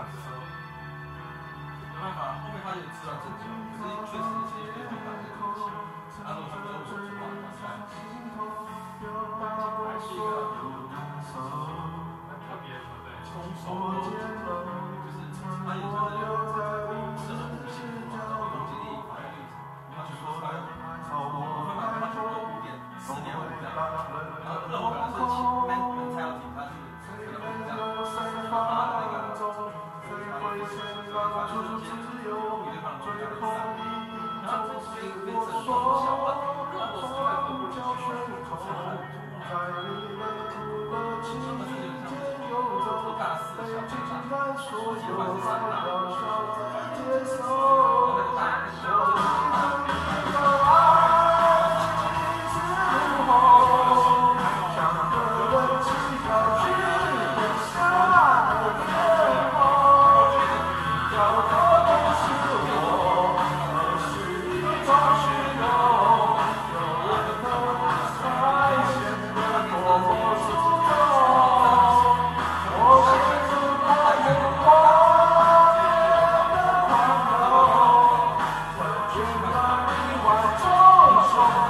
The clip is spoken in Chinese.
场时候，没办法，后面他就知道真相，可是确实是有点尴尬的事情。然后他跟我说句话，他说：“还是一个特别的，从头。”我就自由最后一定终我说放下回味当初那个故事背景那个少年还 Oh.